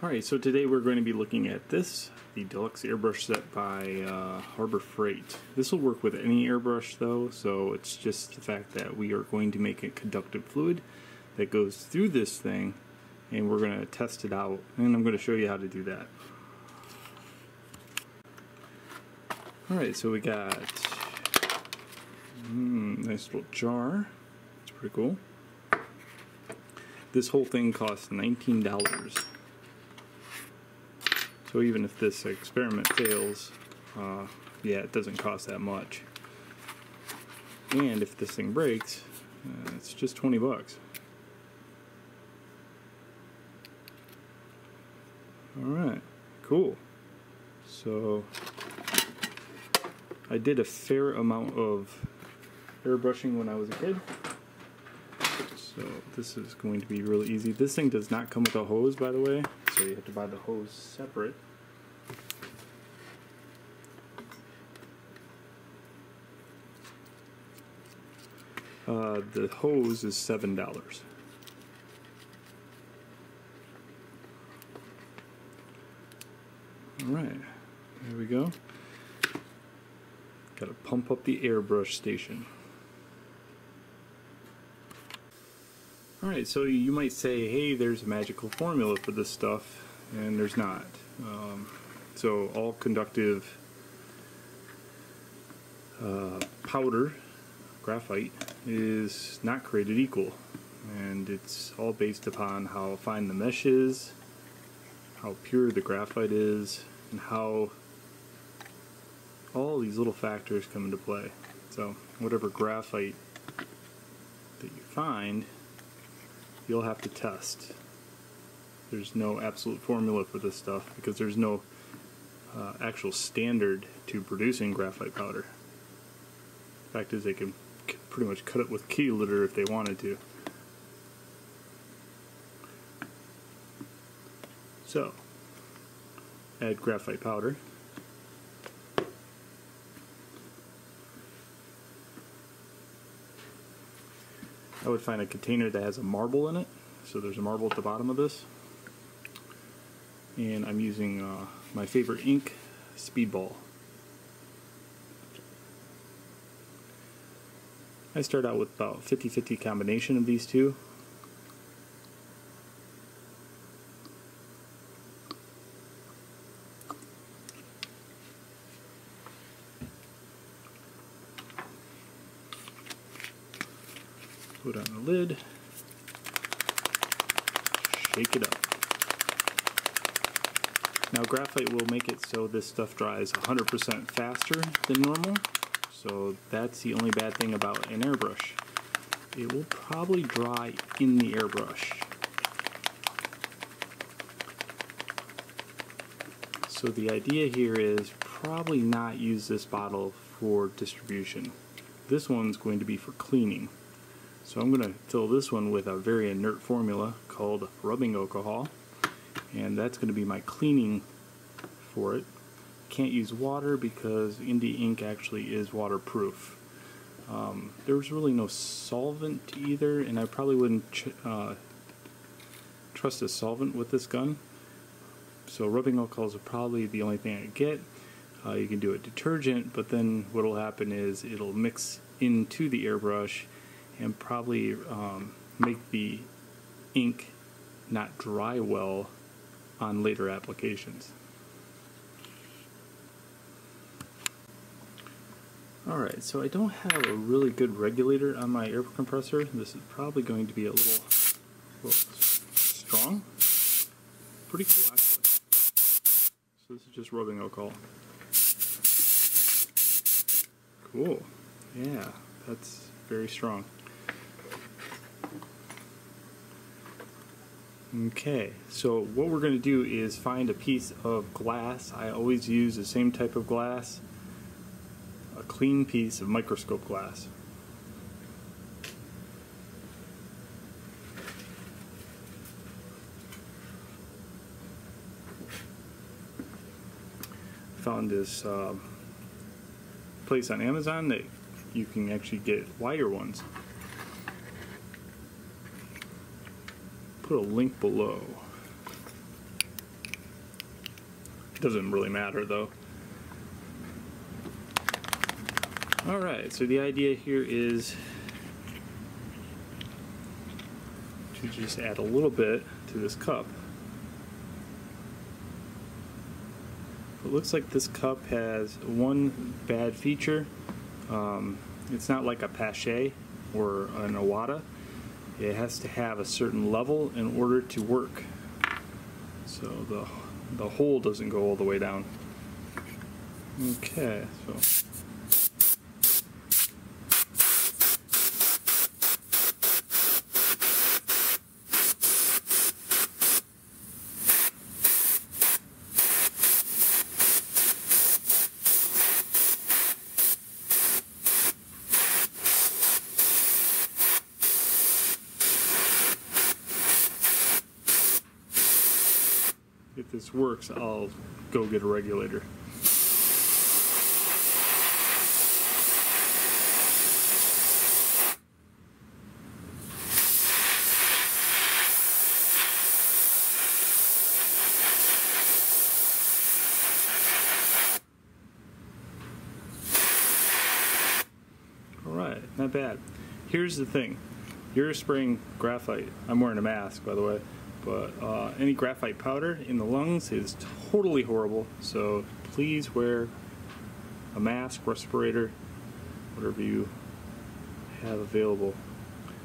Alright, so today we're going to be looking at this, the Deluxe Airbrush set by uh, Harbor Freight. This will work with any airbrush though, so it's just the fact that we are going to make a conductive fluid that goes through this thing and we're going to test it out and I'm going to show you how to do that. Alright, so we got mm, nice little jar. It's pretty cool. This whole thing costs $19. So even if this experiment fails, uh, yeah, it doesn't cost that much. And if this thing breaks, uh, it's just 20 bucks. Alright, cool. So, I did a fair amount of airbrushing when I was a kid. So this is going to be really easy. This thing does not come with a hose, by the way so you have to buy the hose separate. Uh, the hose is seven dollars. All right, there we go. Got to pump up the airbrush station. Alright, so you might say, hey, there's a magical formula for this stuff, and there's not. Um, so all conductive uh, powder, graphite, is not created equal. And it's all based upon how fine the mesh is, how pure the graphite is, and how all these little factors come into play. So whatever graphite that you find you'll have to test. There's no absolute formula for this stuff because there's no uh, actual standard to producing graphite powder. Fact is, they can pretty much cut it with kitty litter if they wanted to. So, add graphite powder. I would find a container that has a marble in it. So there's a marble at the bottom of this. And I'm using uh, my favorite ink, Speedball. I start out with about 50-50 combination of these two. Put on the lid. Shake it up. Now graphite will make it so this stuff dries 100% faster than normal. So that's the only bad thing about an airbrush. It will probably dry in the airbrush. So the idea here is probably not use this bottle for distribution. This one's going to be for cleaning. So I'm going to fill this one with a very inert formula called rubbing alcohol and that's going to be my cleaning for it. Can't use water because India ink actually is waterproof. Um, there's really no solvent either and I probably wouldn't uh, trust a solvent with this gun. So rubbing alcohol is probably the only thing I get. Uh, you can do a detergent, but then what will happen is it'll mix into the airbrush and probably um, make the ink not dry well on later applications. Alright, so I don't have a really good regulator on my air compressor. This is probably going to be a little, little strong. Pretty cool actually. So this is just rubbing alcohol. Cool. Yeah, that's very strong. Okay, so what we're going to do is find a piece of glass. I always use the same type of glass, a clean piece of microscope glass. Found this uh, place on Amazon that you can actually get wire ones. Put a link below. Doesn't really matter though. Alright, so the idea here is to just add a little bit to this cup. It looks like this cup has one bad feature. Um, it's not like a Paasche or an Iwata. It has to have a certain level in order to work. So the, the hole doesn't go all the way down. Okay, so if this works, I'll go get a regulator. Alright, not bad. Here's the thing. You're spraying graphite. I'm wearing a mask, by the way. But uh, any graphite powder in the lungs is totally horrible. So please wear a mask, respirator, whatever you have available.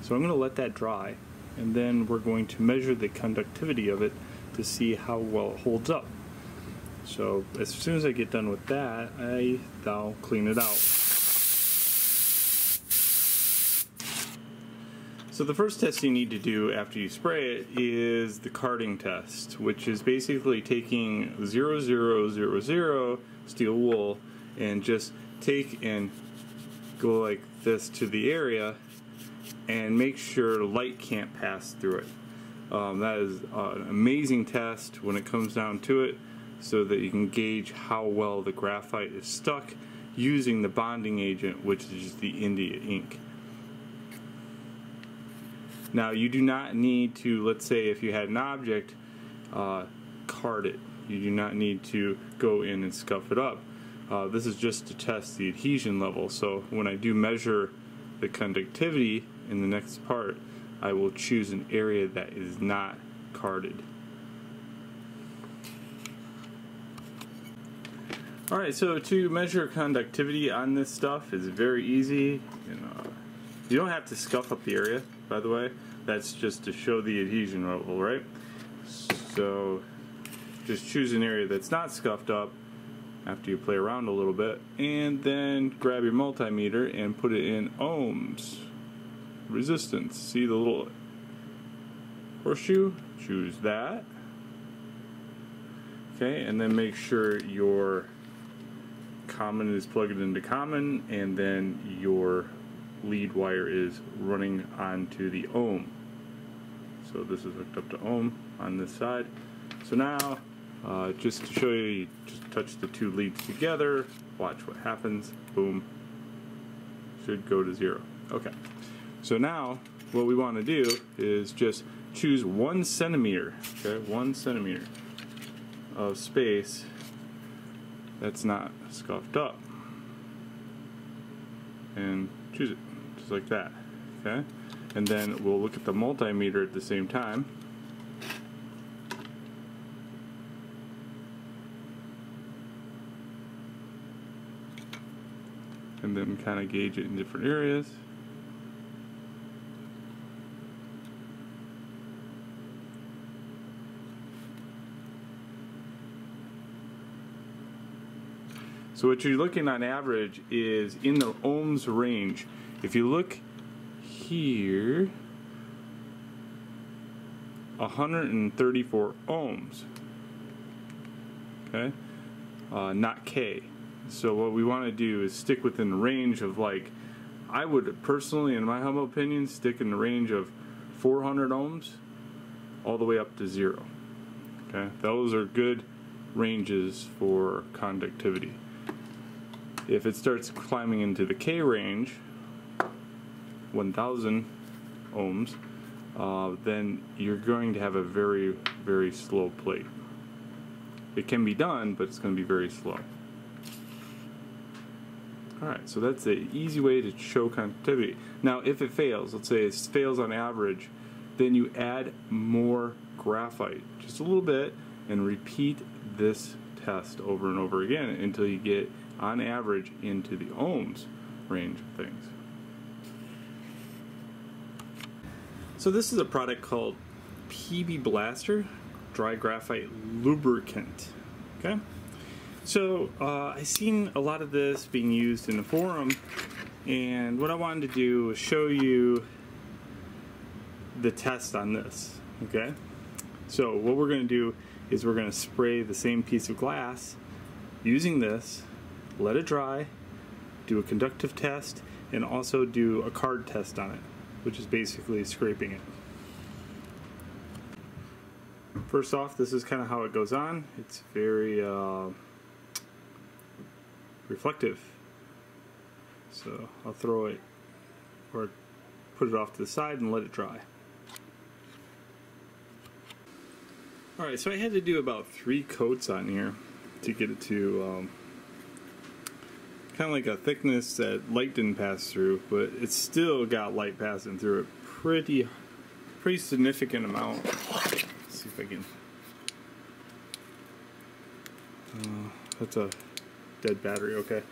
So I'm going to let that dry and then we're going to measure the conductivity of it to see how well it holds up. So as soon as I get done with that, I now clean it out. So the first test you need to do after you spray it is the carding test, which is basically taking 0000 steel wool and just take and go like this to the area and make sure light can't pass through it. Um, that is an amazing test when it comes down to it so that you can gauge how well the graphite is stuck using the bonding agent which is the India ink. Now you do not need to, let's say if you had an object, uh, card it. You do not need to go in and scuff it up. Uh, this is just to test the adhesion level. So when I do measure the conductivity in the next part, I will choose an area that is not carded. Alright, so to measure conductivity on this stuff is very easy. You, don't have to scuff up the area by the way. That's just to show the adhesion level, right? So just choose an area that's not scuffed up after you play around a little bit and then grab your multimeter and put it in ohms resistance see the little horseshoe choose that okay and then make sure your common is plugged into common and then your lead wire is running onto the ohm. So this is hooked up to ohm on this side. So now, uh, just to show you, you just touch the two leads together, watch what happens, boom, should go to zero. Okay, so now what we want to do is just choose one centimeter, okay, one centimeter of space that's not scuffed up and choose it like that okay? And then we'll look at the multimeter at the same time. And then kind of gauge it in different areas. So what you're looking on average is in the ohms range. If you look here, 134 ohms. Okay, uh, not K. So what we want to do is stick within the range of like, I would personally, in my humble opinion, stick in the range of 400 ohms all the way up to zero. Okay, those are good ranges for conductivity. If it starts climbing into the K range, 1000 ohms, uh, then you're going to have a very, very slow plate. it can be done, but it's going to be very slow. Alright, so that's the easy way to show conductivity. Now, if it fails, let's say it fails on average, then you add more graphite, just a little bit, and repeat this test over and over again until you get, on average, into the ohms range of things. So this is a product called PB Blaster Dry Graphite Lubricant. Okay? So uh, I've seen a lot of this being used in the forum and what I wanted to do was show you the test on this. Okay? So what we're going to do is we're going to spray the same piece of glass using this, let it dry, do a conductive test, and also do a card test on it which is basically scraping it. First off, this is kind of how it goes on. It's very uh, reflective. So I'll throw it or put it off to the side and let it dry. Alright, so I had to do about three coats on here to get it to um, kind of like a thickness that light didn't pass through, but it still got light passing through it pretty, pretty significant amount. Let's see if I can. Uh, that's a dead battery. Okay,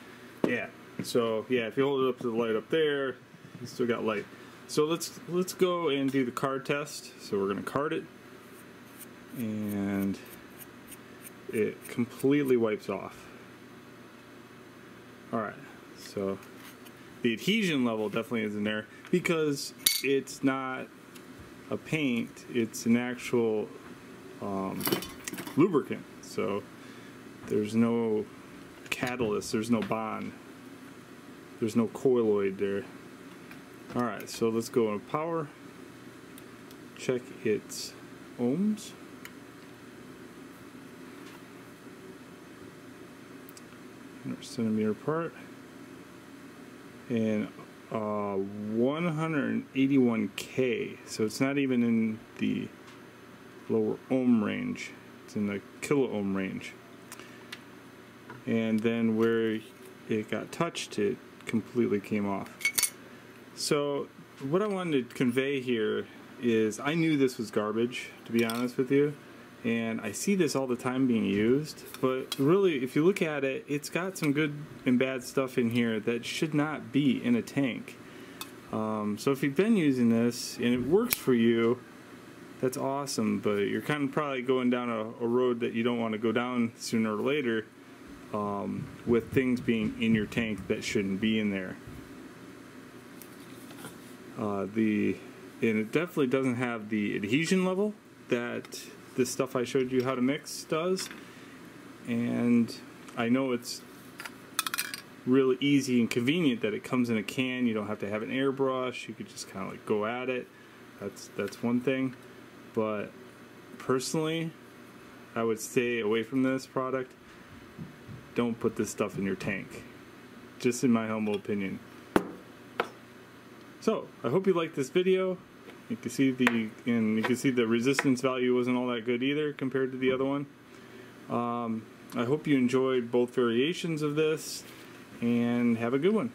yeah. So yeah, if you hold it up to the light up there, you still got light. So let's let's go and do the card test. So we're gonna card it, and it completely wipes off. Alright, so the adhesion level definitely isn't there because it's not a paint, it's an actual um, lubricant. So there's no catalyst, there's no bond, there's no colloid there. Alright, so let's go on power, check its ohms. Centimeter apart. And uh, 181k so it's not even in the lower ohm range. It's in the kilo ohm range. And then where it got touched it completely came off. So what I wanted to convey here is I knew this was garbage to be honest with you and I see this all the time being used but really if you look at it it's got some good and bad stuff in here that should not be in a tank. Um, so if you've been using this and it works for you that's awesome but you're kind of probably going down a, a road that you don't want to go down sooner or later um, with things being in your tank that shouldn't be in there. Uh, the and it definitely doesn't have the adhesion level that this stuff I showed you how to mix does. And I know it's really easy and convenient that it comes in a can. You don't have to have an airbrush. You could just kind of like go at it. That's that's one thing. But personally, I would stay away from this product. Don't put this stuff in your tank. Just in my humble opinion. So, I hope you liked this video. You can see the and you can see the resistance value wasn't all that good either compared to the other one. Um, I hope you enjoyed both variations of this and have a good one.